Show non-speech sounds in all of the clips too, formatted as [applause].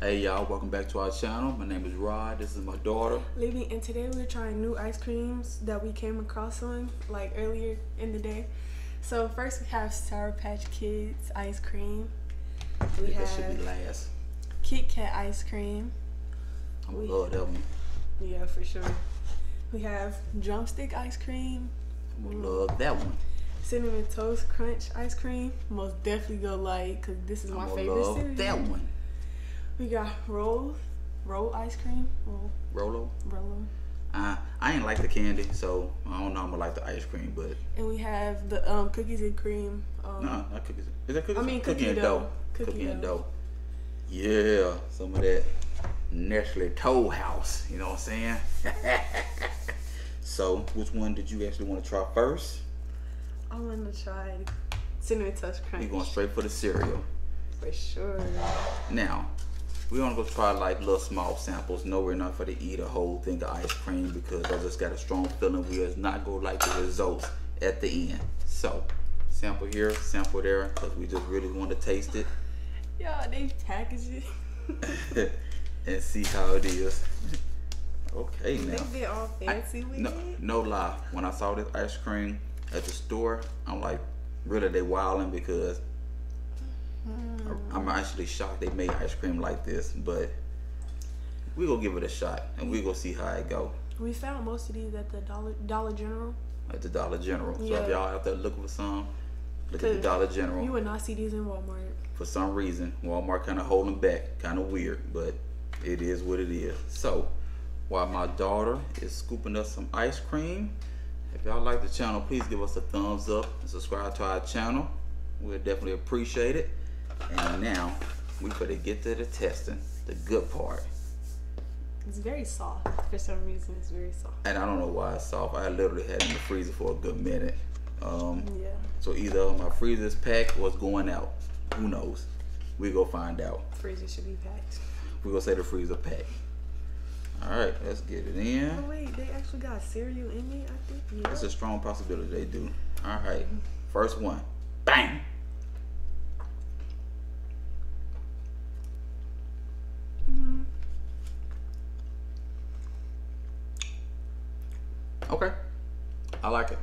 Hey y'all, welcome back to our channel. My name is Rod. This is my daughter. Libby, and today we're trying new ice creams that we came across on like earlier in the day. So first we have Sour Patch Kids ice cream. We that should be last. Kit Kat ice cream. I We- love that one. Yeah, for sure. We have drumstick ice cream, I love that one. cinnamon toast crunch ice cream. Most definitely go like, cause this is my I favorite love cereal. that one. We got roll, roll ice cream, roll, Rolo. Rolo. Uh, I ain't like the candy, so I don't know. I'm gonna like the ice cream, but And we have the um, cookies and cream. Um, nah, not cookies. Is that cookies? I mean, cookie and dough. dough. Cookie Cookie, and dough. dough. Yeah, some of that Nestle Toll House. You know what I'm saying? [laughs] so, which one did you actually want to try first? I want to try cinnamon toast crunch going straight for the cereal. for sure. Now, we want to go try like little small samples. No, we're not for to eat a whole thing of ice cream because I just got a strong feeling we is not going to like the results at the end. So, sample here, sample there, because we just really want to taste it Yeah, they package it. [laughs] and see how it is. Okay, now. they be all fancy with No, it. no lie. When I saw this ice cream at the store, I'm like, really, they wilding because I'm actually shocked they made ice cream like this. But we gonna give it a shot and we gonna see how it go We found most of these at the Dollar Dollar General. at the Dollar General. So Yeah. if y'all out there looking for some, look at the Dollar General. You would not see these in Walmart. for some reason, Walmart kind of holding back, kind of weird, but it is what it is. So, while my daughter is scooping us some ice cream, if y'all like the channel, please give us a thumbs up and subscribe to our channel. We'll definitely appreciate it. And now, we better get to the testing, the good part. It's very soft for some reason. It's very soft. And I don't know why it's soft. I literally had it in the freezer for a good minute. Um, Yeah. so either my freezer's packed or it's going out. Who knows? We go find out. Freezer should be packed. We're gonna say the freezer pack. All right, let's get it Oh in. wait, they actually got cereal in it. I think. Yeah. That's a strong possibility they do. All right, first one, bang. Mm, Okay, I like it.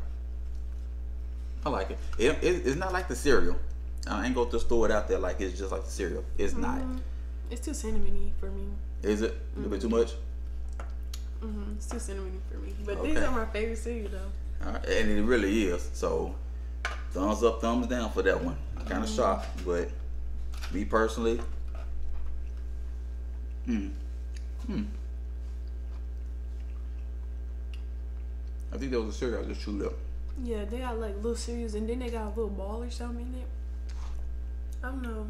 I like it. it, it it's not like the cereal. I ain't go to store it out there like it's just like the cereal. It's not. Mm, It's too cinnamony for me. Is it a little bit too much? Mm-hmm. It's too cinnamony for me. But Okay. these are my favorite cereal though. Right, and it really is. So, thumbs up, thumbs down for that one. Kind of shocked, but me personally, hmm, hmm. I think that was a cereal I just chewed up. Yeah, they got like little cereals and then they got a little ball or something in it. I don't know.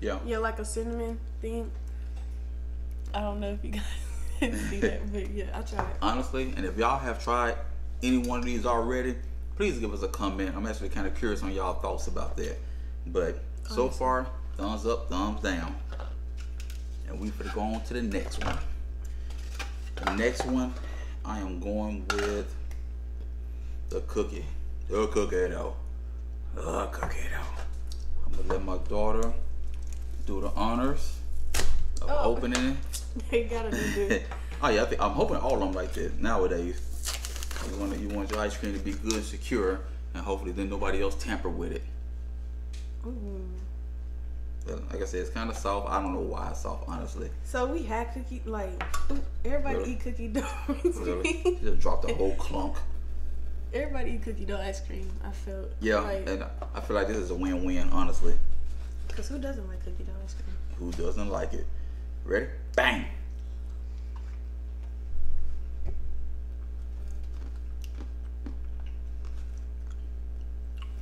Yeah. Yeah, like a cinnamon thing. I don't know if you guys [laughs] see that, but yeah, I tried. Honestly, and if y'all have tried any one of these already, please give us a comment. I'm actually kind of curious on y'all thoughts about that. But so Honestly. far, thumbs up, thumbs down. And we finna go on to the next one. The next one, I am going with the cookie. The cookie though. The cookie though. I'm gonna let my daughter do the honors of Oh. opening. [laughs] They gotta do [laughs] oh yeah, I think, I'm hoping all of them like this nowadays. You want you want your ice cream to be good, secure, and hopefully then nobody else tamper with it. Ooh. But like I said, it's kind of soft. I don't know why it's soft, honestly. So we had cookie like everybody Really? eat cookie dough. [laughs] ice Really, cream. just dropped a whole clunk. everybody eat cookie dough ice cream. I felt Yeah, like and I feel like this is a win-win, honestly. Because who doesn't like cookie dough ice cream? Who doesn't like it? Ready? Bang!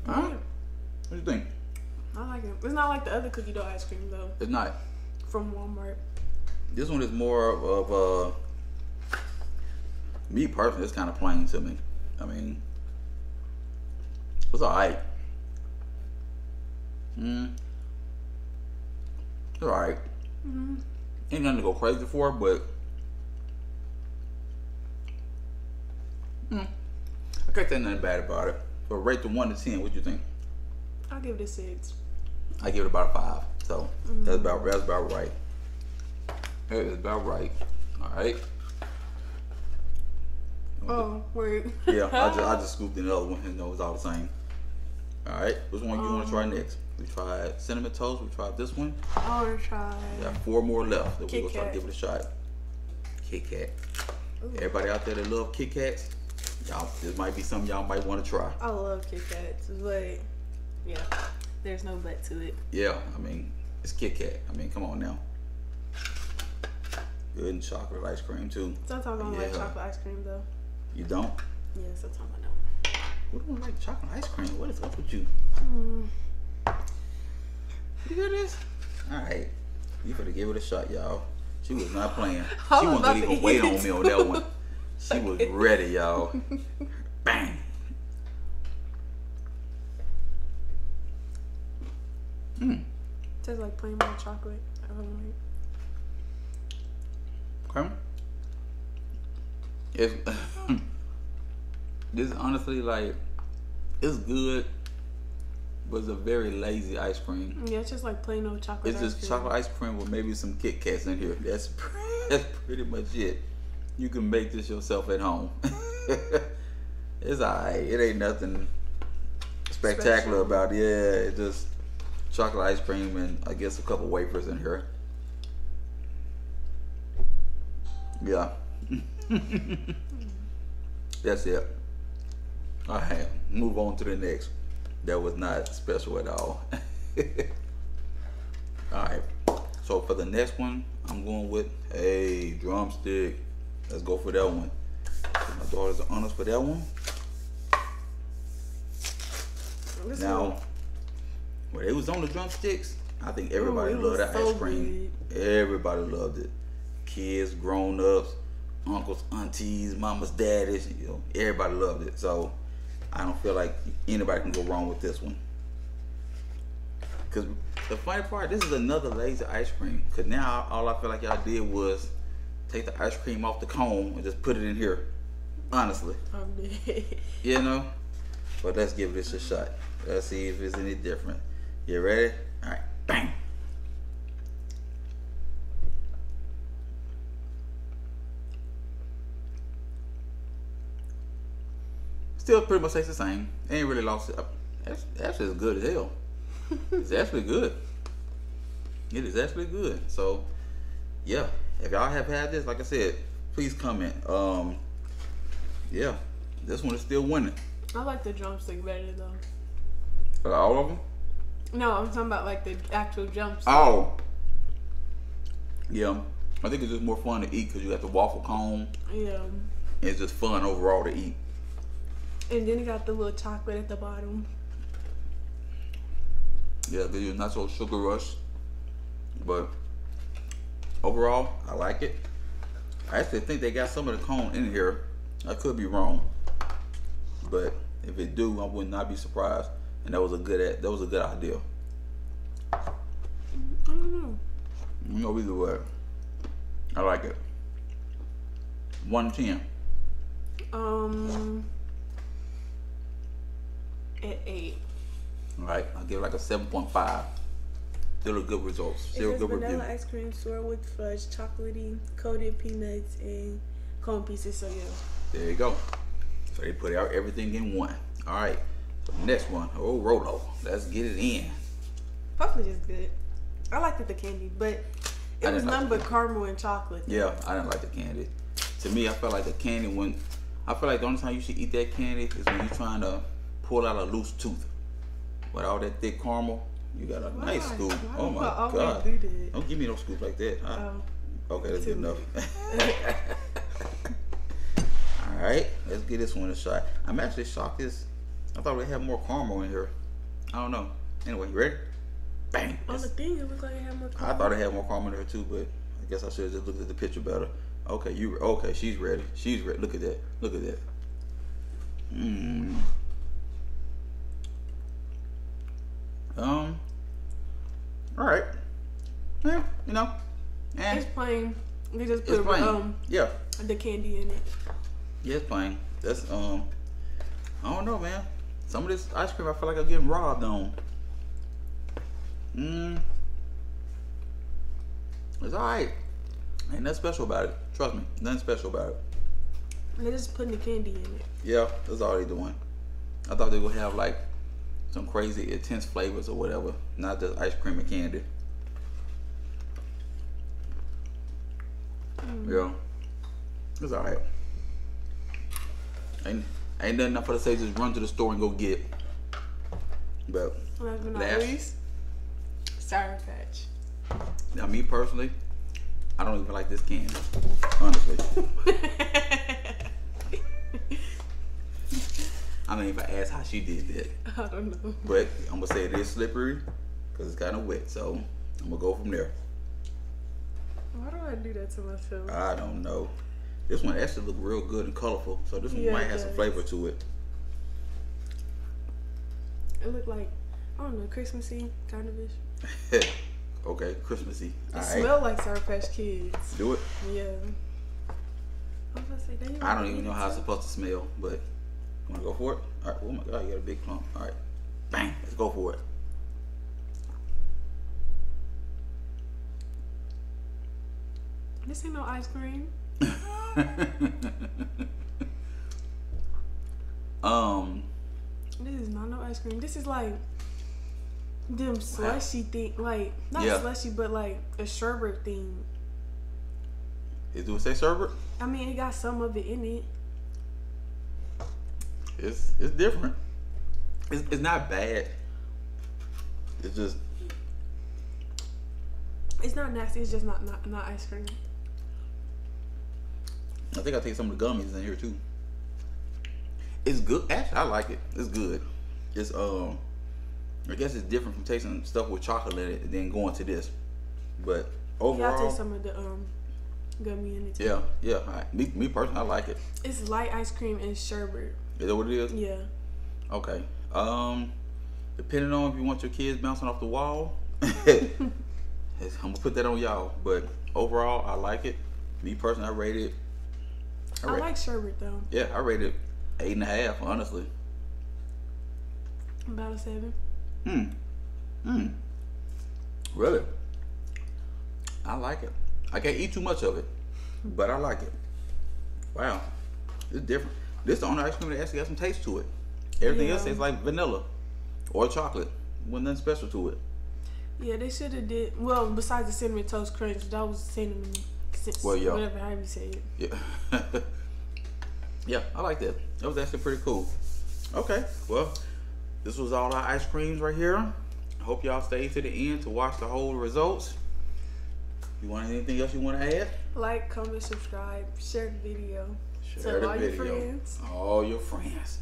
Huh? What do you think? I like it. It's not like the other cookie dough ice cream though It's not. from Walmart. This one is more of uh me personally, it's kind of plain to me. I mean, it's alright. Mm. It's alright. Mm-hmm. Ain't nothing to go crazy for, but mm. I can't say nothing bad about it. But rate the one to ten, what you think? I'll give it a six. I give it about a five. So mm-hmm. that's about that's about right. That is about right. All right. Oh, wait. Yeah, I just I [laughs] just scooped in the other one and it was all the same. All right, which one you want to try um, next? We tried cinnamon toast. We tried this one. I want to try. We got four more left that we Kit gonna try to give it a shot. Kit Kat. Ooh. Everybody out there that love Kit Kats, y'all, this might be something y'all might want to try. I love Kit Kats, but yeah, there's no but to it. Yeah, I mean, it's Kit Kat. I mean, come on now. Good and chocolate ice cream too. Sometimes I don't like chocolate ice cream though. You don't? Yeah, sometimes I don't. Who don't like chocolate ice cream? What is up with you? Mm. You hear this? All right, you better give it a shot, y'all. She was not playing. [laughs] She was wasn't about gonna to even wait on me on that one. She [laughs] was ready, y'all. Bang. Mm. Tastes like plain milk chocolate. I don't like. Okay. It's [laughs] this is honestly like it's good, it's a very lazy ice cream. Yeah, it's just like plain old chocolate. It's ice just chocolate ice cream with maybe some Kit Kats in here. That's [laughs] that's pretty much it. You can make this yourself at home. [laughs] it's alright. It ain't nothing spectacular Special. about it. Yeah, it's just chocolate ice cream and I guess a couple wafers in here. Yeah. [laughs] Hmm. That's it. Alright, move on to the next. That was not special at all. [laughs] Alright. So for the next one, I'm going with a drumstick. Let's go for that one. My daughter's are honest for that one. This Now, one- when it was on the drumsticks, I think everybody Ooh, loved that so ice cream. Everybody loved it. Kids, grown ups, uncles, aunties, mamas, daddies, you know, everybody loved it. So I don't feel like anybody can go wrong with this one. Cause the funny part, this is another lazy ice cream. Cause now all I feel like y'all did was take the ice cream off the cone and just put it in here. Honestly. I'm dead. You know? But let's give this a shot. Let's see if it's any different. You ready? Alright, bang. Still pretty much tastes the same. Ain't really lost it. That's actually as good as hell. [laughs] It's actually good. It is actually good. So yeah. If y'all have had this, like I said, please comment. Um yeah. This one is still winning. I like the drumstick better though. But all of them? No, I'm talking about like the actual drumstick. Oh. Yeah. I think it's just more fun to eat because you got the waffle cone. Yeah. It's just fun overall to eat. And then you got the little chocolate at the bottom. Yeah, because you're not so sugar rush. But overall, I like it. I actually think they got some of the cone in here. I could be wrong. But if it do, I would not be surprised. And that was a good that was a good idea. I don't know. You know, either way. I like it. One ten. Um, at eight. All right, I'll give it like a seven point five. Still a good results. Still a It says good review. vanilla ice cream swirled with fudge, chocolatey, coated peanuts, and cone pieces. So yeah. There you go. So they put out everything in one. All right. So next one, oh Rolo, let's get it in. Hopefully it's good. I liked it the candy, but it was didn't like but caramel and chocolate. Yeah, I didn't like the candy. To me, I felt like the candy when I feel like the only time you should eat that candy is when you're trying to pull out a loose tooth. With all that thick caramel, you got a Why? nice scoop. Oh my I god! Do Don't give me no scoop like that. Um, okay, that's good enough. [laughs] all right, let's give this one a shot. I'm actually shocked. This I thought we had more caramel in here. I don't know. Anyway, you ready? Bang! on the thing, it looked like it had more I thought it had more caramel in there too, but I guess I should have just looked at the picture better. Okay, you okay? She's ready. She's ready. Look at that. Look at that. Mm. Um. All right. Yeah, you know. And It's plain. They just put plain. um yeah. the candy in it. Yeah, it's plain. That's um, I don't know, man. Some of this ice cream, I feel like I'm getting robbed on. Mmm. It's alright. Ain't nothing special about it. Trust me, nothing special about it. They're just putting the candy in it. Yeah, that's all they're doing. I thought they would have like some crazy intense flavors or whatever, not just ice cream and candy. Mm. Yeah, it's alright. Ain't ain't nothing for to say. Just run to the store and go get. it. But Last but not Last. least, Sour Patch. now, me personally, I don't even like this candy. Honestly, [laughs] I don't even ask how she did that. [laughs] I don't know. But I'm gonna say it is slippery because it's kind of wet. So I'm gonna go from there. Why do I do that to myself? I don't know. This one actually look real good and colorful. So this one Yeah, might have some flavor to it. It looked like I don't know, Christmassy kind of ish. [laughs] okay, Christmassy. It All right, like Sour Patch Kids. do it. Yeah. I was about to say, I don't even know how it's supposed to smell, but wanna go for it? All right. Oh my god, you got a big clump. All right, bang. Let's go for it. This ain't no ice cream. [laughs] um, This is not no ice cream. This is like them slushy thing, like not Yeah. slushy, but like a sherbet thing. is do it say sherbet? I mean, it got some of it in it. It's it's different. It's it's not bad. It's just It's not nasty. It's just not not, not ice cream. I think I take some of the gummies in here too. It's good. Actually, I like it. It's good. It's um, I guess it's different from tasting stuff with chocolate in it and then going to this. But Yeah, I overall, taste some of the um gummy in it. Too. yeah, yeah. I, me, me personally, I like it. It's light ice cream and sherbet. Is that what it is? Yeah. Okay. Um, depending on if you want your kids bouncing off the wall, [laughs] I'm gonna put that on y'all. But overall, I like it. Me personally, I rate it. I rate- like sherbet though. Yeah, I rate it eight and a half. Honestly. About a seven. Hmm. Hmm. Really? I like it. I can't eat too much of it, but I like it. Wow. It's different. This is the only ice cream that actually got some taste to it. Everything else Yeah. tastes like vanilla or chocolate. Wasn't nothing special to it. Yeah, they should have did well. Besides the cinnamon toast crunch, that was cinnamon. Well, yeah. Whatever, how you say it. Yeah. [laughs] yeah, I like that. That was actually pretty cool. Okay, well, this was all our ice creams right here. I hope y'all stay to the end to watch the whole results. You want anything else you want to add? Like, comment, subscribe, share the video. Share the all your video. friends. All your friends.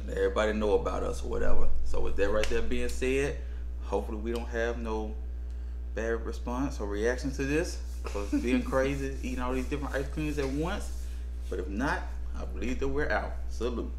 And everybody know about us or whatever. So with that right there being said, hopefully we don't have no bad response or reaction to this. Because being [laughs] crazy, eating all these different ice creams at once. But if not, I believe that we're out. Salute.